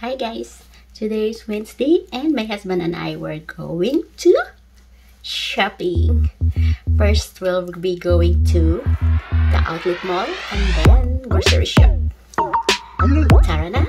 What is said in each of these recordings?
Hi guys, today is Wednesday and my husband and I were going to shopping. First we'll be going to the outlet mall and then grocery shop. Tara na!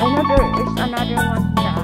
Another is another one on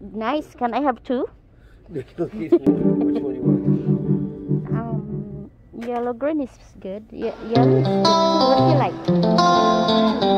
Nice. Can I have two? Which one you want? Um, yellow green is good. Ye yellow. What do you like?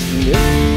I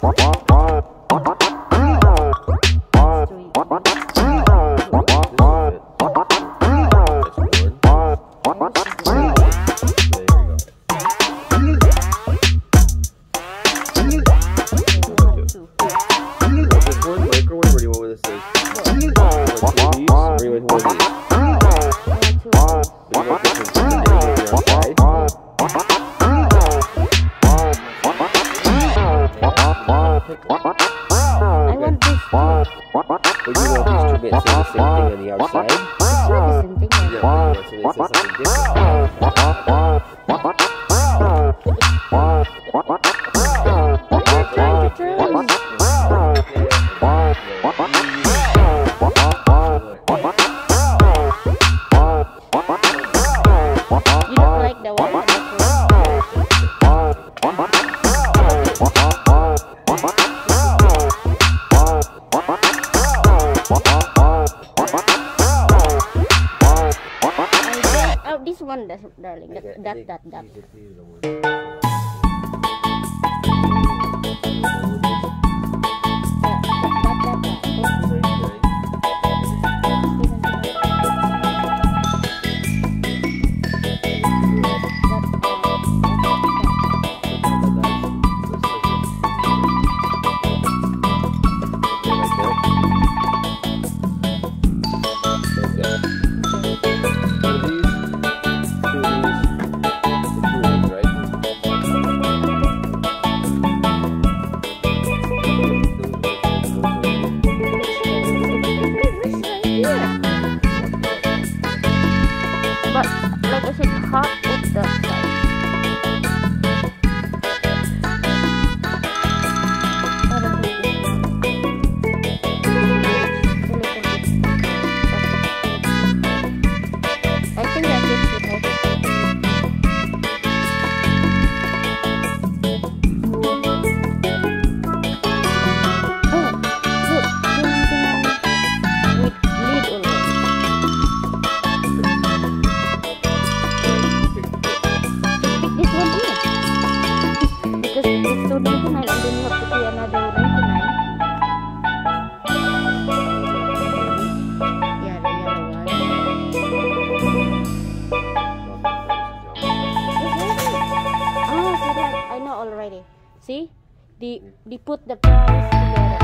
what? See? They, they put the price together.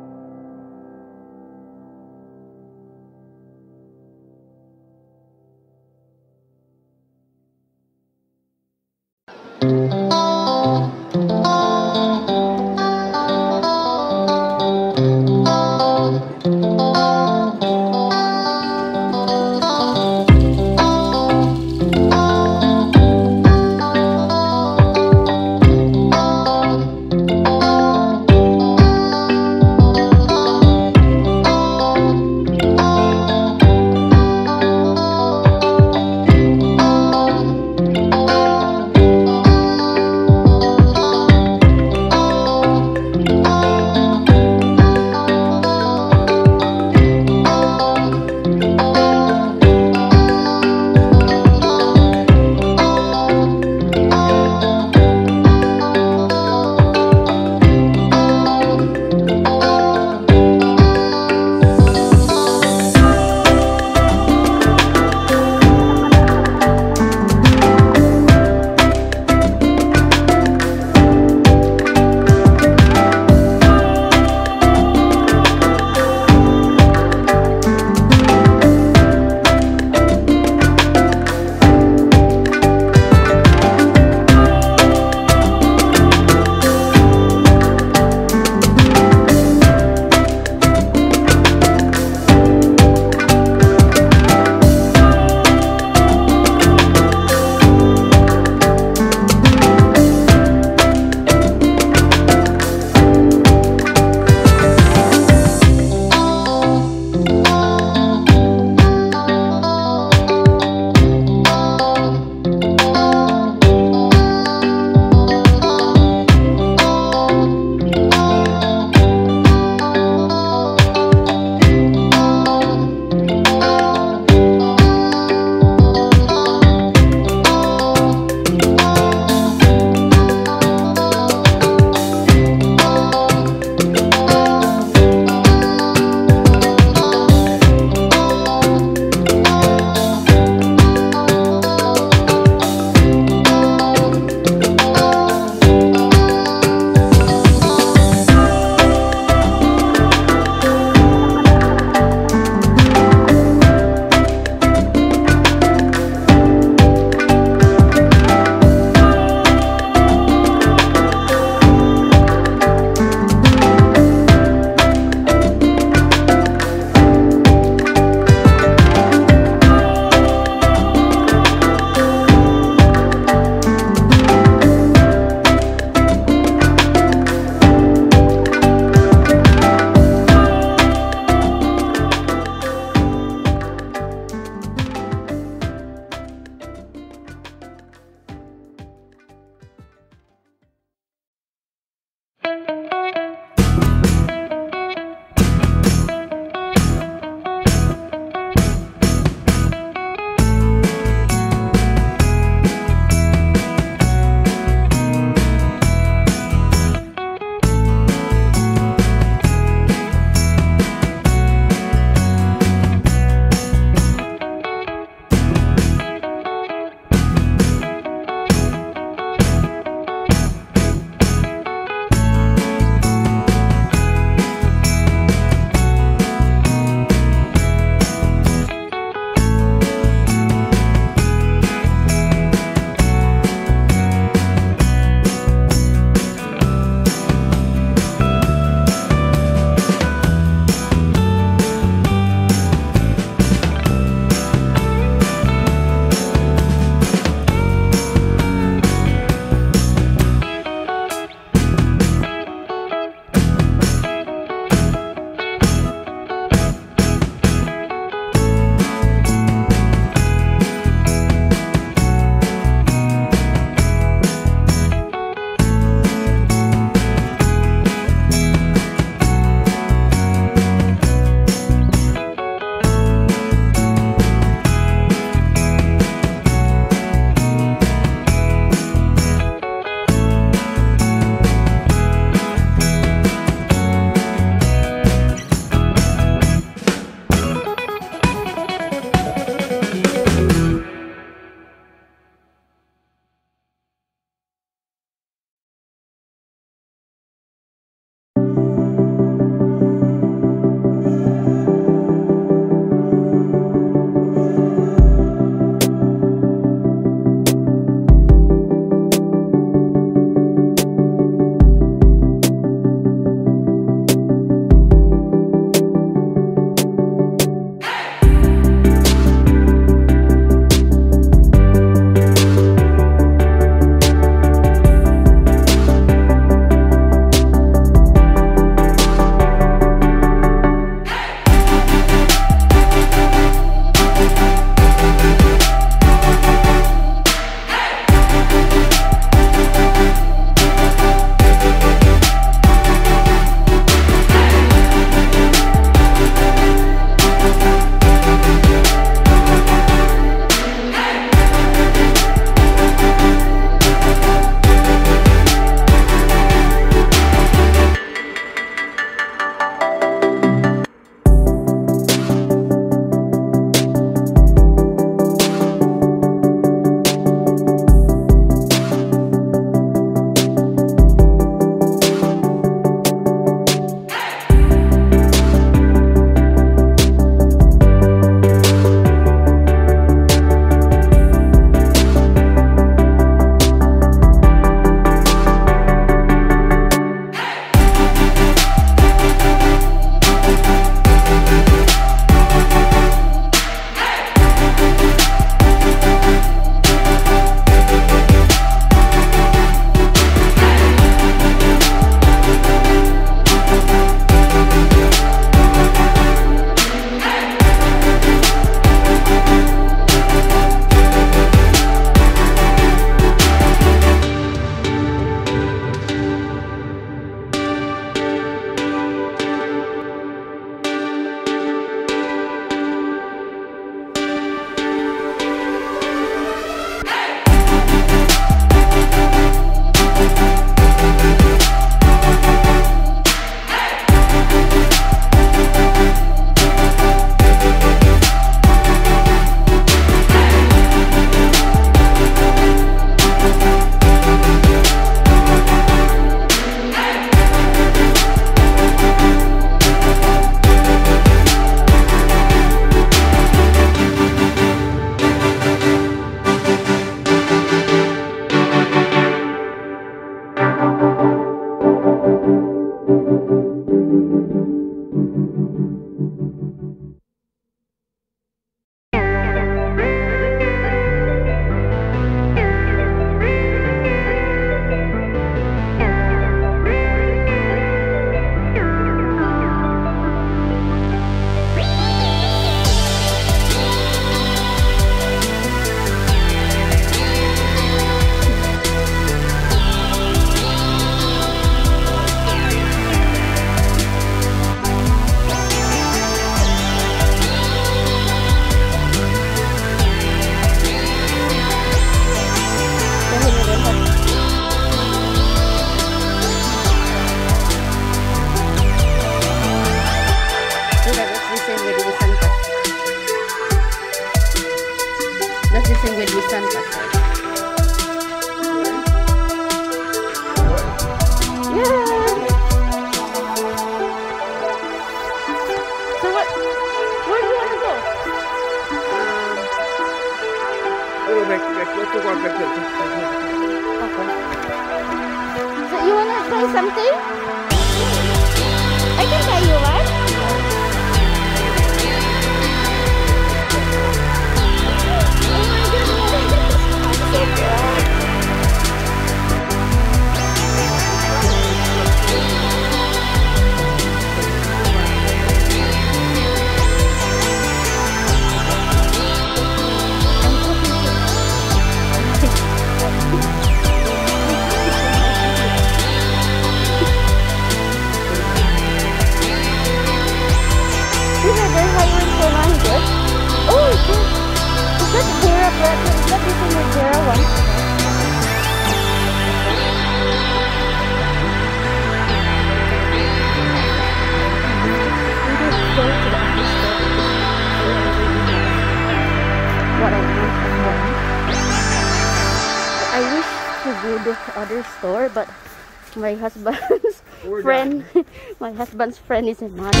husband's friend is a monster.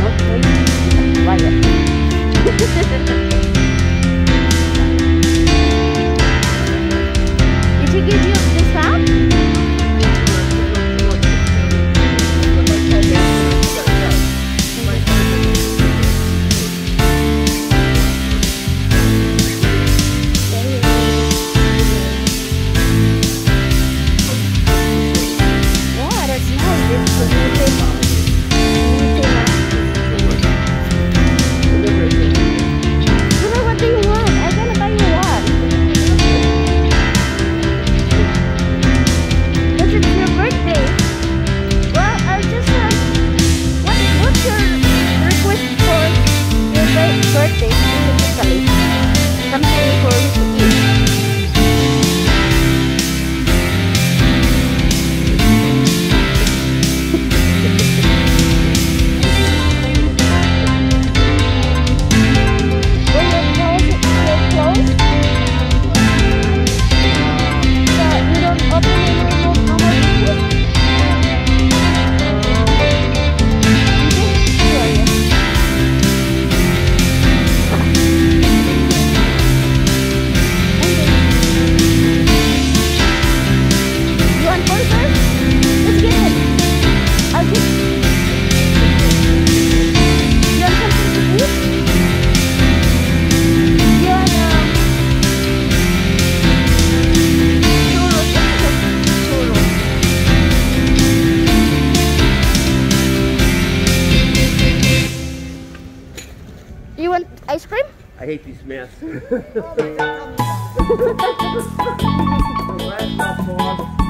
Not quiet. Did he give you this up? hate these masks.